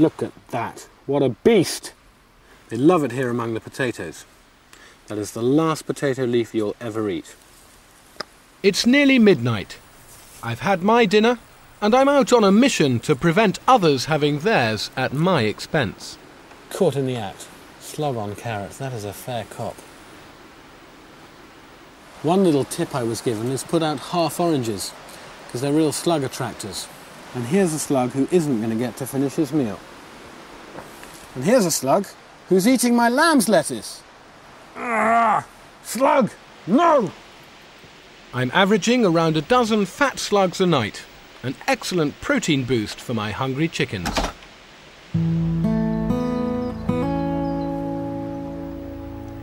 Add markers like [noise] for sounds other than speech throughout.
Look at that. What a beast. They love it here among the potatoes. That is the last potato leaf you'll ever eat. It's nearly midnight. I've had my dinner, and I'm out on a mission to prevent others having theirs at my expense. Caught in the act. Slog on carrots. That is a fair cop. One little tip I was given is put out half oranges, because they're real slug attractors. And here's a slug who isn't going to get to finish his meal. And here's a slug who's eating my lamb's lettuce. Ah! Slug! No! I'm averaging around a dozen fat slugs a night, an excellent protein boost for my hungry chickens.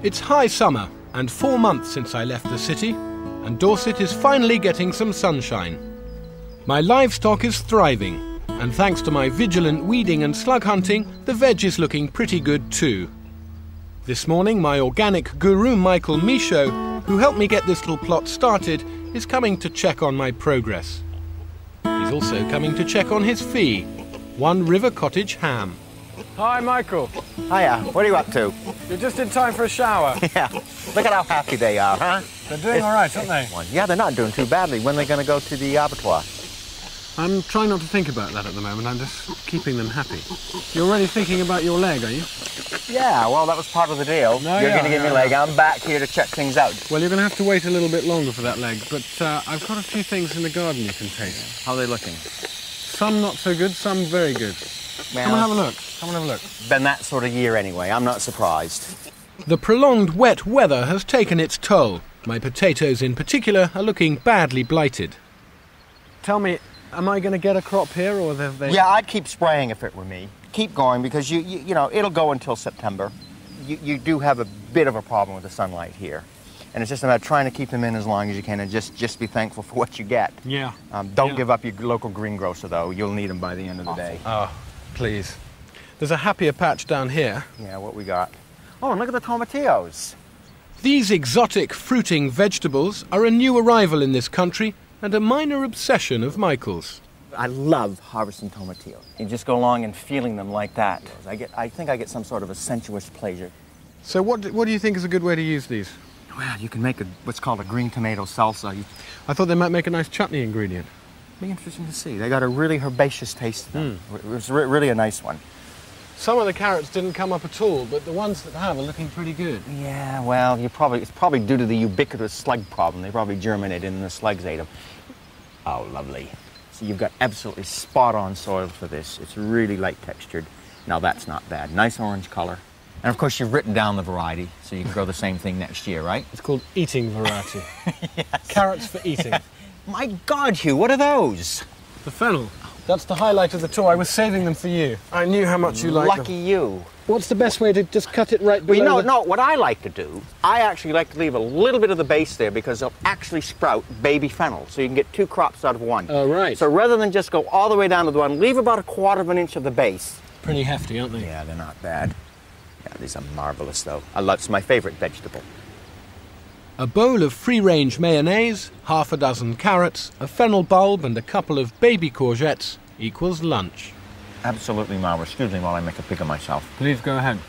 It's high summer and four months since I left the city, and Dorset is finally getting some sunshine. My livestock is thriving, and thanks to my vigilant weeding and slug hunting, the veg is looking pretty good too. This morning, my organic guru Michael Michaud, who helped me get this little plot started, is coming to check on my progress. He's also coming to check on his fee, one River Cottage ham. Hi, Michael. Hiya, what are you up to? You're just in time for a shower. [laughs] Yeah, look at how happy they are, huh? They're doing all right, aren't they? Yeah, they're not doing too badly. When are they going to go to the abattoir? I'm trying not to think about that at the moment. I'm just keeping them happy. You're already thinking about your leg, are you? Yeah, well, that was part of the deal. No, You're yeah, going to give me yeah, a leg. I'm back here to check things out. Well, you're going to have to wait a little bit longer for that leg, but uh, I've got a few things in the garden you can taste. How are they looking? Some not so good, some very good. Come and have a look. Come and have a look. Been that sort of year anyway. I'm not surprised. The prolonged wet weather has taken its toll. My potatoes, in particular, are looking badly blighted. Tell me, am I going to get a crop here, or have they? Yeah, I'd keep spraying if it were me. Keep going because you, you, you know, it'll go until September. You, you do have a bit of a problem with the sunlight here. And it's just about trying to keep them in as long as you can and just, just be thankful for what you get. Yeah. Um, don't Yeah. give up your local greengrocer, though. You'll need them by the end of the day. Oh, please. There's a happier patch down here. Yeah, what we got? Oh, and look at the tomatillos. These exotic fruiting vegetables are a new arrival in this country and a minor obsession of Michael's. I love harvesting tomatillos. You just go along and feeling them like that. I get, I think I get some sort of a sensuous pleasure. So, what, do- what do you think is a good way to use these? Well, you can make a, what's called a green tomato salsa. You, I thought they might make a nice chutney ingredient. be interesting to see. They got a really herbaceous taste to them. Hmm. It was re- really a nice one. Some of the carrots didn't come up at all, but the ones that have are looking pretty good. Yeah, well, you probably it's probably due to the ubiquitous slug problem. They probably germinated and the slugs ate them. Oh, lovely. So you've got absolutely spot on soil for this. It's really light textured. Now that's not bad. Nice orange color. And of course, you've written down the variety, so you can grow the same thing next year, right? It's called eating variety. [laughs] Carrots for eating. [laughs] My God, Hugh, what are those? The fennel. That's the highlight of the tour. I was saving them for you. I knew how much you liked Lucky them. you. What's the best way to just cut it right Well, below you know, the- no, what I like to do, I actually like to leave a little bit of the base there because they'll actually sprout baby fennel. So you can get two crops out of one. Oh, right. So rather than just go all the way down to the one, leave about a quarter of an inch of the base. Pretty hefty, aren't they? Yeah, they're not bad. Yeah, these are marvelous though. I love, it's my favorite vegetable. A bowl of free range mayonnaise, half a dozen carrots, a fennel bulb, and a couple of baby courgettes equals lunch. Absolutely marvelous. Excuse me while I make a pig of myself. Please go ahead.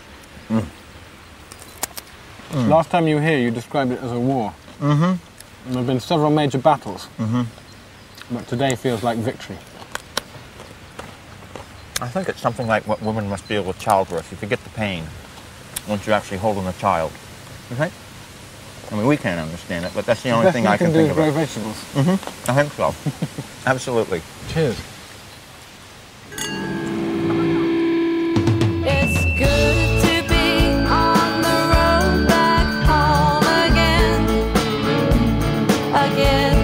Last time you were here, you described it as a war. Mm-hmm. There have been several major battles. Mm-hmm. But today feels like victory. I think it's something like what women must feel with childbirth. You forget the pain once you're actually holding a child. You think? I mean, we can't understand it, but that's the only Best thing I can do think is grow of. vegetables. Mm-hmm. I think so. [laughs] Absolutely. Cheers. It's good to be on the road back home again. Again.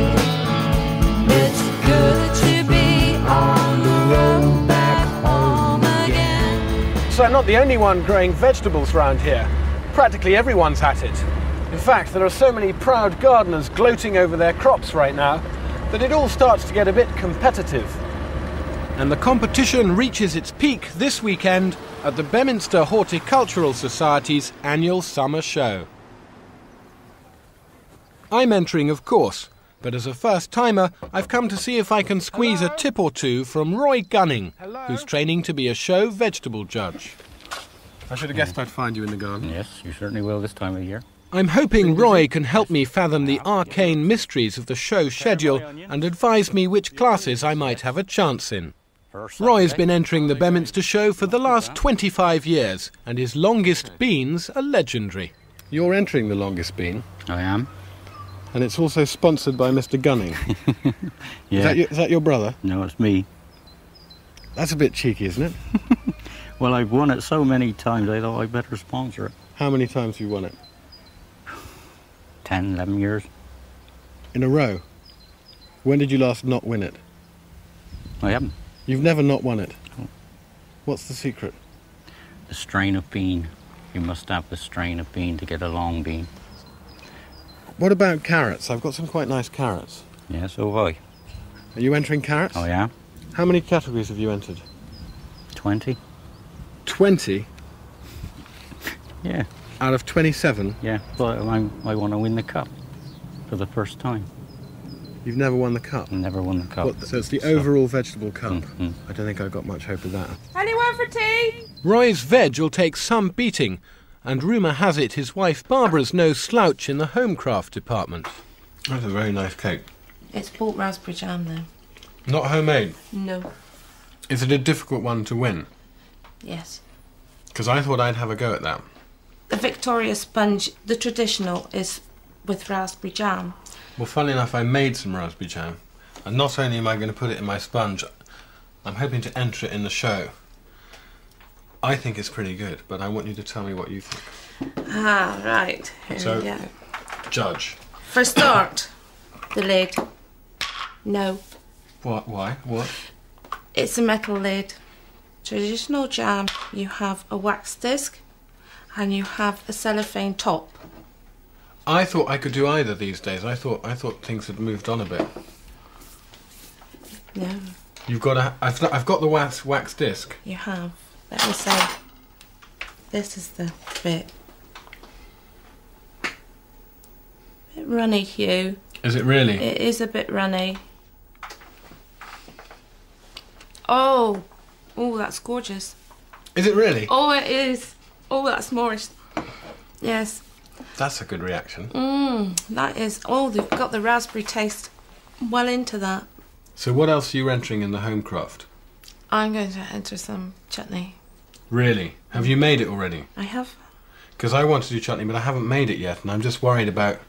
It's good to be on the road back home again. So I'm not the only one growing vegetables around here. Practically everyone's at it. In fact, there are so many proud gardeners gloating over their crops right now that it all starts to get a bit competitive. And the competition reaches its peak this weekend at the Beaminster Horticultural Society's annual summer show. I'm entering, of course, But as a first timer, I've come to see if I can squeeze a tip or two from Roy Gunning, who's training to be a show vegetable judge. I should have guessed I'd find you in the garden. Yes, you certainly will this time of year. I'm hoping Roy can help me fathom the arcane mysteries of the show schedule and advise me which classes I might have a chance in. Roy's been entering the Beaminster show for the last 25 years, and his longest beans are legendary. You're entering the longest bean, I am. and it's also sponsored by Mr. Gunning. Yeah. [laughs] Is, that your, is that your brother? No, it's me. That's a bit cheeky, isn't it? [laughs] Well, I've won it so many times, I thought I'd better sponsor it. How many times have you won it? 10, 11 years. In a row? When did you last not win it? I haven't. You've never not won it. No. What's the secret? The strain of bean. You must have the strain of bean to get a long bean. What about carrots? I've got some quite nice carrots. Yeah, so have I. Are you entering carrots? Oh, yeah? How many categories have you entered? 20? 20 [laughs] Yeah, out of 27. yeah. But I, I want to win the cup for the first time. You've never won the cup. I never won the cup. What, so it's the overall vegetable cup. Mhm. I don't think I've got much hope of that. Anyone for tea? Roy's veg will take some beating, and rumour has it his wife Barbara's no slouch in the homecraft department. That's a very nice cake. It's bought raspberry jam though. Not homemade. No. Is it a difficult one to win? Yes. Because I thought I'd have a go at that. The Victoria sponge, the traditional, is with raspberry jam. Well, funny enough, I made some raspberry jam, and not only am I going to put it in my sponge, I'm hoping to enter it in the show. I think it's pretty good, but I want you to tell me what you think. Ah, right. Here So- we go. Judge. For start, the lid. No, What? Why? What? it's a metal lid. Traditional jam, you have a wax disc and you have a cellophane top. I thought I could do either these days. I thought I thought things had moved on a bit. No, You've got a. I've, I've got the wax wax disc. you have. Let me say, this is the bit. Bit runny, Hugh. Is it really? It is a bit runny. Oh, oh, that's gorgeous. Is it really? Oh, it is. Oh, that's moist. Yes. That's a good reaction. Mmm, that is. Oh, they've got the raspberry taste well into that. So what else are you entering in the homecraft? I'm going to enter some chutney. Really? Have you made it already? I have. Because I want to do chutney, but I haven't made it yet, and I'm just worried about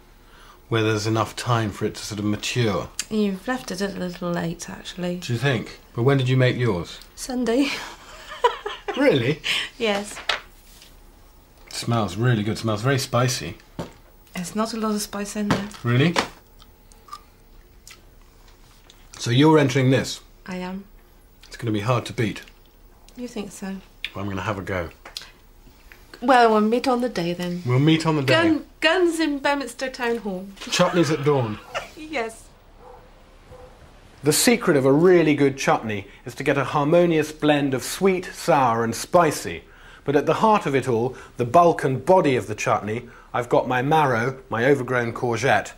whether there's enough time for it to sort of mature. You've left it a little late, actually. Do you think? But when did you make yours? Sunday. [laughs] Really? yes. Smells really good. smells very spicy. There's not a lot of spice in there. Really? So you're entering this. I am. It's going to be hard to beat. You think so? But I'm going to have a go. Well, we'll meet on the day then. We'll meet on the day. Gun, guns in Beaminster Town Hall. Chutneys at dawn. [laughs] Yes. The secret of a really good chutney is to get a harmonious blend of sweet, sour, and spicy. But at the heart of it all, the bulk and body of the chutney, I've got my marrow, my overgrown courgette.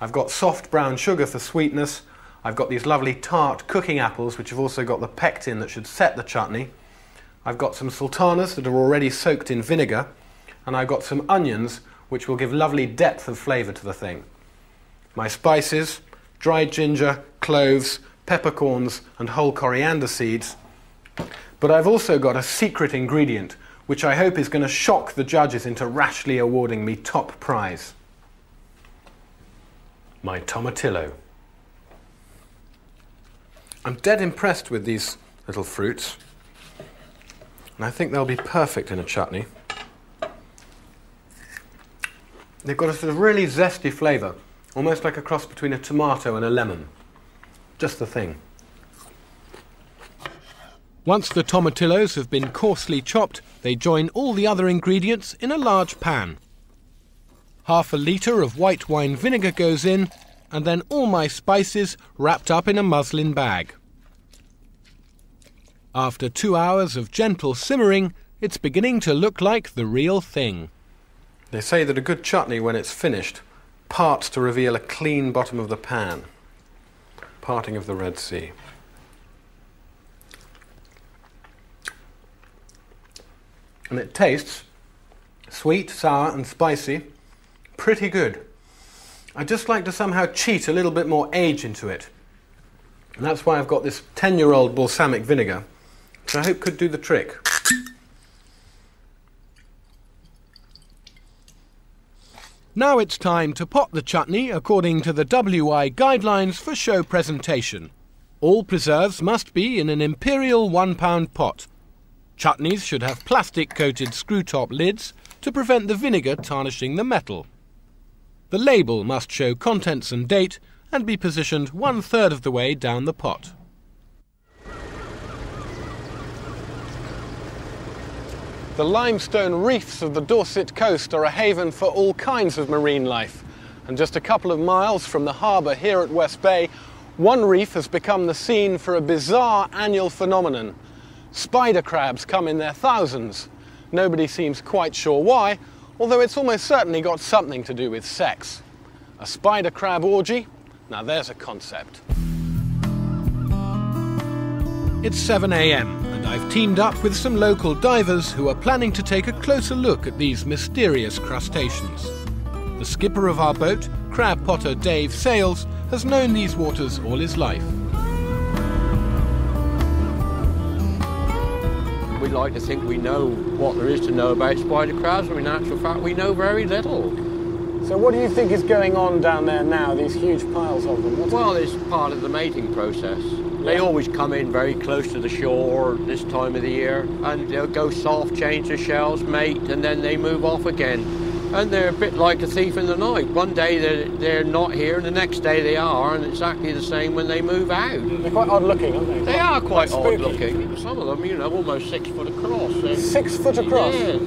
I've got soft brown sugar for sweetness. I've got these lovely tart cooking apples, which have also got the pectin that should set the chutney. I've got some sultanas that are already soaked in vinegar. And I've got some onions, which will give lovely depth of flavour to the thing. My spices, dried ginger, cloves, peppercorns, and whole coriander seeds. But I've also got a secret ingredient, which I hope is going to shock the judges into rashly awarding me top prize. My tomatillo. I'm dead impressed with these little fruits, and I think they'll be perfect in a chutney. They've got a sort of really zesty flavour, almost like a cross between a tomato and a lemon. Just the thing. Once the tomatillos have been coarsely chopped, they join all the other ingredients in a large pan. Half a litre of white wine vinegar goes in, and then all my spices wrapped up in a muslin bag. After two hours of gentle simmering, it's beginning to look like the real thing. They say that a good chutney, when it's finished, parts to reveal a clean bottom of the pan. Parting of the Red Sea. And it tastes sweet, sour, and spicy. Pretty good. I'd just like to somehow cheat a little bit more age into it. And that's why I've got this 10 year old balsamic vinegar, which I hope could do the trick. Now it's time to pot the chutney according to the WI guidelines for show presentation. All preserves must be in an imperial one pound pot. Chutneys should have plastic coated screw top lids to prevent the vinegar tarnishing the metal. The label must show contents and date and be positioned one third of the way down the pot. The limestone reefs of the Dorset coast are a haven for all kinds of marine life. And just a couple of miles from the harbour here at West Bay, one reef has become the scene for a bizarre annual phenomenon. Spider crabs come in their thousands. Nobody seems quite sure why, although it's almost certainly got something to do with sex. A spider crab orgy? Now there's a concept. It's 7 a.m., and I've teamed up with some local divers who are planning to take a closer look at these mysterious crustaceans. The skipper of our boat, crab potter Dave Sales, has known these waters all his life. Like to think we know what there is to know about spider crabs, but in actual fact, we know very little. So, what do you think is going on down there now, these huge piles of them? What's Well, it's part of the mating process. They always come in very close to the shore this time of the year, and they'll go soft, change their shells, mate, and then they move off again. And they're a bit like a thief in the night. One day they're, they're not here, and the next day they are, and exactly the same when they move out. Mm, they're quite odd looking, aren't they? They are quite Spooky. odd looking. Some of them, you know, almost six foot across. They're- Six foot across. Yeah.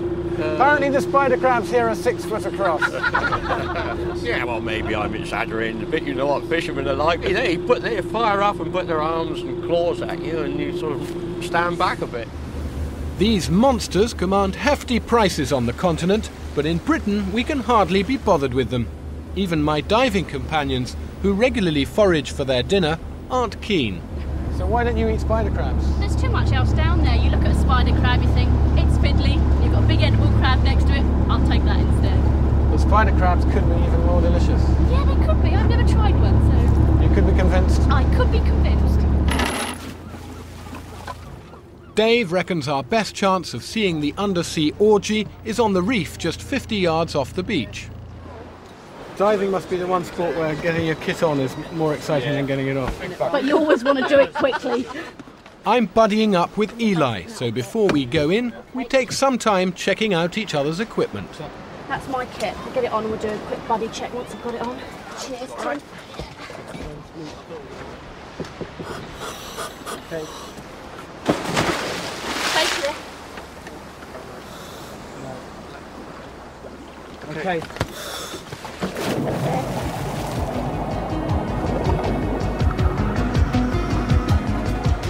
Apparently, the spider crabs here are six foot across. [laughs] Yeah, well, maybe I'm exaggerating a bit. You know what fishermen are like. You know, they put they fire up and put their arms and claws at you, and you sort of stand back a bit. These monsters command hefty prices on the continent, but in Britain we can hardly be bothered with them. Even my diving companions, who regularly forage for their dinner, aren't keen. so, why don't you eat spider crabs? There's too much else down there. You look at a spider crab, you think it's fiddly. You've got a big edible crab next to it. I'll take that instead. The spider crabs could be even more delicious. Yeah, they could be. I've never tried one, so You could be convinced. I could be convinced. Dave reckons our best chance of seeing the undersea orgy is on the reef just 50 yards off the beach. Diving must be the one sport where getting your kit on is more exciting than getting it off. But you always want to do it quickly. I'm buddying up with Eli, so before we go in, we take some time checking out each other's equipment. That's my kit. I'll get it on and we'll do a quick buddy check once I've got it on. Cheers, Tim. Take Okay.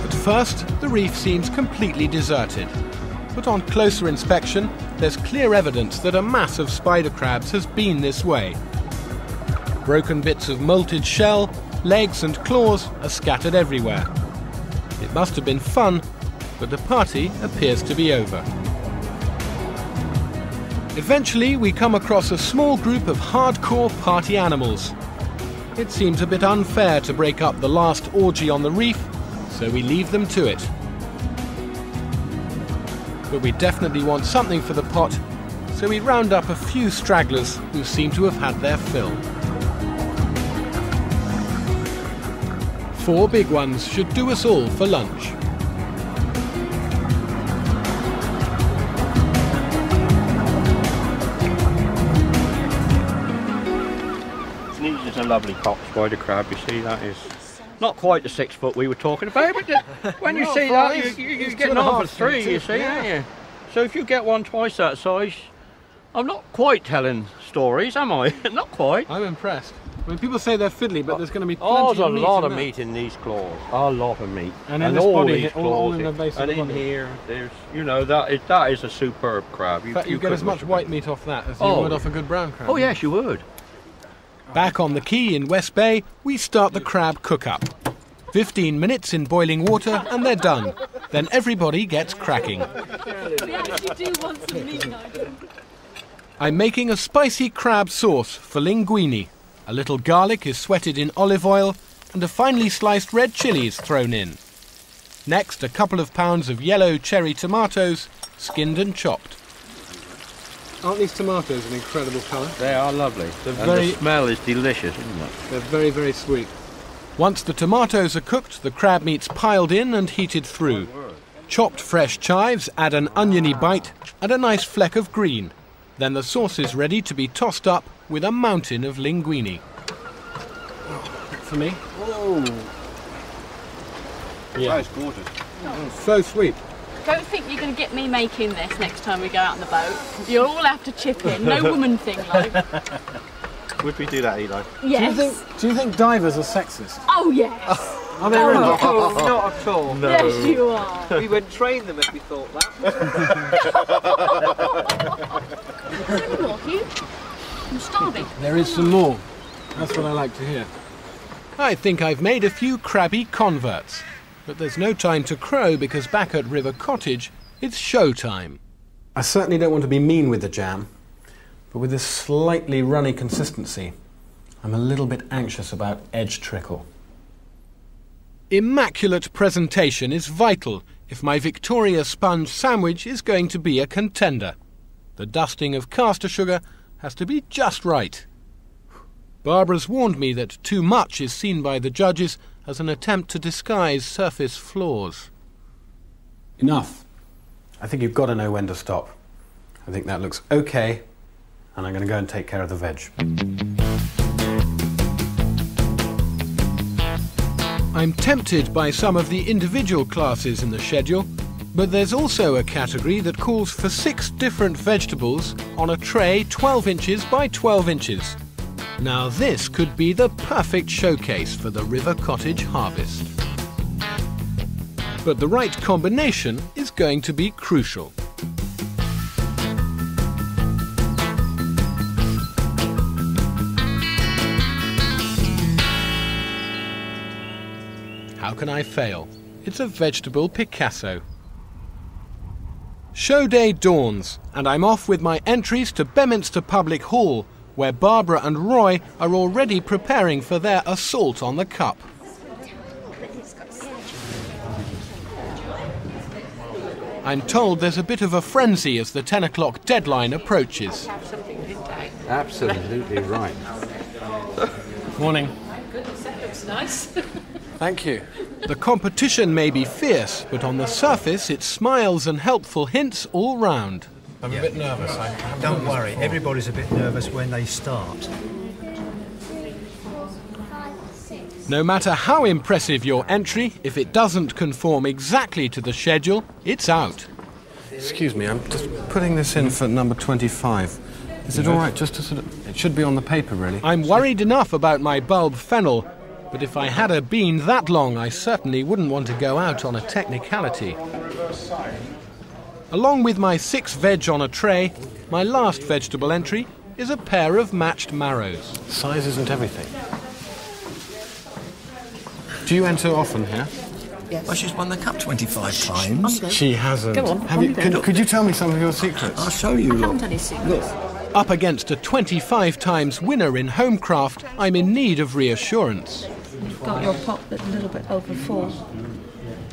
At first, the reef seems completely deserted. But on closer inspection, there's clear evidence that a mass of spider crabs has been this way. Broken bits of molted shell, legs, and claws are scattered everywhere. It must have been fun, but the party appears to be over. Eventually, we come across a small group of hardcore party animals. It seems a bit unfair to break up the last orgy on the reef, so we leave them to it. But we definitely want something for the pot, so we round up a few stragglers who seem to have had their fill. Four big ones should do us all for lunch. Lovely cock spider crab. You see, that is not quite the six foot we were talking about, but the- [laughs] when you see that, you, you, you're getting and a on for half three. You see, yeah. aren't you? So if you get one twice that size, I'm not quite telling stories, am I? [laughs] not quite. I'm impressed. I mean, people say they're fiddly, but there's going to be plenty Oh, there's a meat lot of that. meat in these claws. A lot of meat. And in this all body, these all- all in claws the base of and in here, there's, you know, that is, that is a superb crab. In fact, you, get couldn't as much white meat off that as you Oh. would off a good brown crab. Oh yes, you would. Back on the quay in West Bay, we start the crab cook-up. 15 minutes in boiling water and they're done. Then everybody gets cracking. We actually do want some meat items. I'm making a spicy crab sauce for linguine. A little garlic is sweated in olive oil and a finely sliced red chilli is thrown in. Next, a couple of pounds of yellow cherry tomatoes, skinned and chopped. Aren't these tomatoes an incredible colour? They are lovely. They're and very- the smell is delicious, isn't it? They're very, very sweet. Once the tomatoes are cooked, the crab meat's piled in and heated through. Oh, Chopped fresh chives add an oniony bite and a nice fleck of green. Then the sauce is ready to be tossed up with a mountain of linguine. For me? Oh, Yeah. it's gorgeous. So sweet. Don't think you're going to get me making this next time we go out on the boat. You'll all have to chip in. No woman thing, like. [laughs] Would we do that, Eli? Do you, Yes. think, do you think divers are sexist? Oh, yes. [laughs] Are they oh, really? Oh, not at all. No. Yes, you are. We would train them if we thought that. Any [laughs] more, I'm starving. There is some more. That's what I like to hear. I think I've made a few crabby converts. But there's no time to crow because back at River Cottage, it's show time. I certainly don't want to be mean with the jam, but with this slightly runny consistency, I'm a little bit anxious about edge trickle. Immaculate presentation is vital if my Victoria sponge sandwich is going to be a contender. The dusting of caster sugar has to be just right. Barbara's warned me that too much is seen by the judges as an attempt to disguise surface flaws. Enough. I think you've got to know when to stop. I think that looks okay, and I'm going to go and take care of the veg. I'm tempted by some of the individual classes in the schedule, but there's also a category that calls for six different vegetables on a tray 12 inches by 12 inches. Now, this could be the perfect showcase for the River Cottage harvest. But the right combination is going to be crucial. How can I fail? It's a vegetable Picasso. Show day dawns, and I'm off with my entries to Beaminster Public Hall, where Barbara and Roy are already preparing for their assault on the cup. I'm told there's a bit of a frenzy as the 10 o'clock deadline approaches. Absolutely right. Morning. That looks nice. Thank you. The competition may be fierce, but on the surface it's smiles and helpful hints all round. I'm a bit nervous. I haven't Don't done this worry, before. everybody's a bit nervous when they start. No matter how impressive your entry, if it doesn't conform exactly to the schedule, it's out. Excuse me, I'm just putting this in for number 25. Is it all right just to sort of... It should be on the paper, really. I'm worried enough about my bulb fennel, but if I had a bean that long, I certainly wouldn't want to go out on a technicality. Along with my six veg on a tray, my last vegetable entry is a pair of matched marrows. Size isn't everything. Do you enter often here? Yes. Well, she's won the cup 25 times. She hasn't. Go on, Have on you, you could, could you tell me some of your secrets? I'll show you. I Look. haven't any secrets. Up against a 25 times winner in homecraft, I'm in need of reassurance. You've got your pot a little bit over full.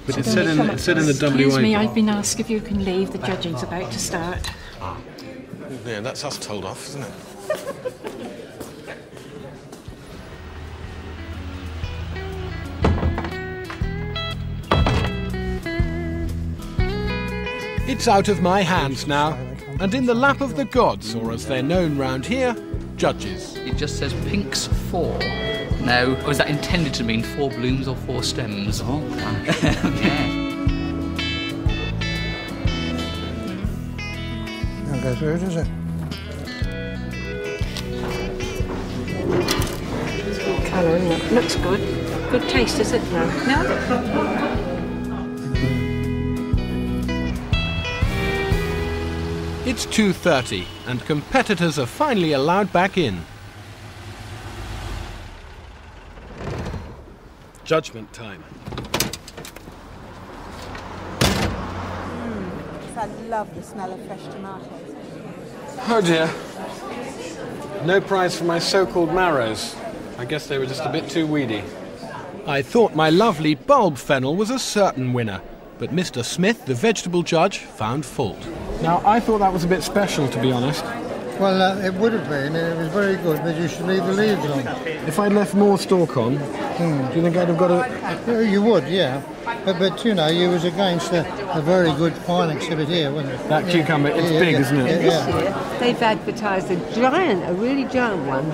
But it said in, it said in the Excuse me, I've been asked if you can leave. The judging's about to start. Ah. Yeah, that's us told off, isn't it? [laughs] It's out of my hands now, and in the lap of the gods, or as they're known round here, judges. It just says pinks four. Now, or is that intended to mean four blooms or four stems? Oh, [laughs] yeah. Don't go through, does it? Good colour, isn't it? Looks good. Good taste, is it? No. No? It's 2.30, and competitors are finally allowed back in. Judgment time. I love the smell of fresh tomatoes. Oh dear. No prize for my so-called marrows. I guess they were just a bit too weedy. I thought my lovely bulb fennel was a certain winner, but Mr. Smith, the vegetable judge, found fault. Now, I thought that was a bit special, to be honest. Well, uh, it would have been. It was very good, but you should leave the leaves on. If I'd left more stalk on, Hmm. do you think I'd have got a... Yeah, You would, yeah. But, but you know, you was against a, a very good fine exhibit here, wasn't it? That Yeah. cucumber, it's Yeah, big, yeah, isn't it? yeah, This year, they've advertised a giant, a really giant one,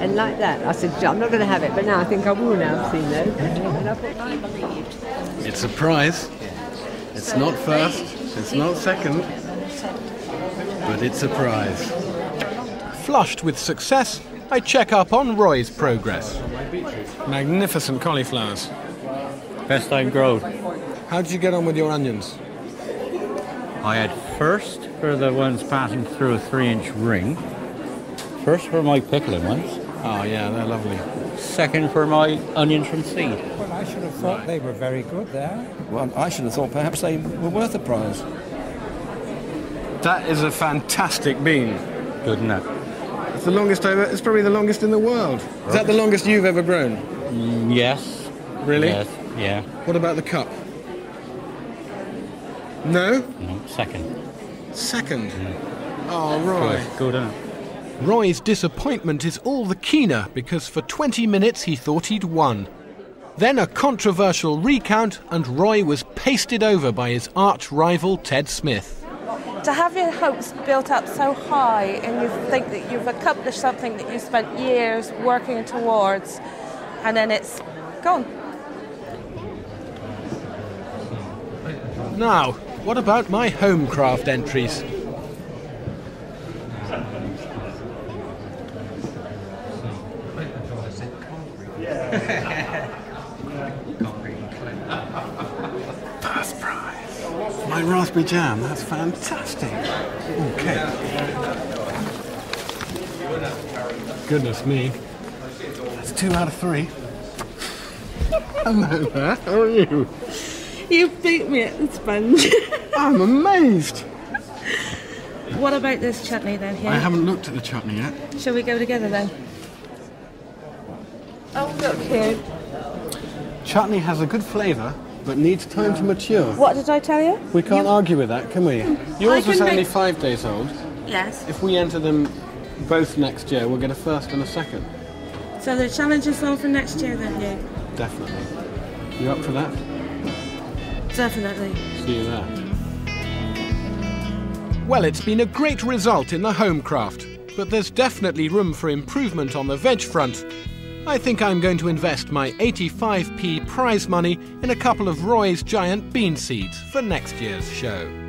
and like that. I said, I'm not going to have it, but now I think I will now, I've seen those. And I thought, I believed. It's a prize. It's not first, it's not second, but it's a prize. Flushed with success, I check up on Roy's progress. Magnificent cauliflowers. Best I've grown. How did you get on with your onions? I had first for the ones passing through a three inch ring. First for my pickling ones. Oh, yeah, they're lovely. Second for my onions from seed. Well, I should have thought they were very good there. Well, I should have thought perhaps they were worth a prize. That is a fantastic bean. Good enough. The longest ever. It's probably the longest in the world. Is that the longest you've ever grown? Mm, yes. Really? Yes. Yeah. What about the cup? No? No, second. Second. Oh, Roy. Good, good. Roy's disappointment is all the keener because for 20 minutes he thought he'd won. Then a controversial recount, and Roy was pasted over by his arch rival Ted Smith. To have your hopes built up so high and you think that you've accomplished something that you spent years working towards, and then it's gone. Now, what about my homecraft entries? My raspberry jam. That's fantastic. Okay. Goodness me. That's two out of three. Hello there. How are you? You beat me at the sponge. [laughs] I'm amazed. what about this chutney then here? I haven't looked at the chutney yet. Shall we go together then? Oh, look here. Chutney has a good flavour, but needs time to mature. What did I tell you? We can't argue with that, can we? Yours I was can only five days old. Yes. If we enter them both next year, we'll get a first and a second. So the challenge is on for next year then, yeah? Definitely. You up for that? Definitely. See you there. Well, it's been a great result in the homecraft, but there's definitely room for improvement on the veg front. I think I'm going to invest my 85p prize money in a couple of Roy's giant bean seeds for next year's show.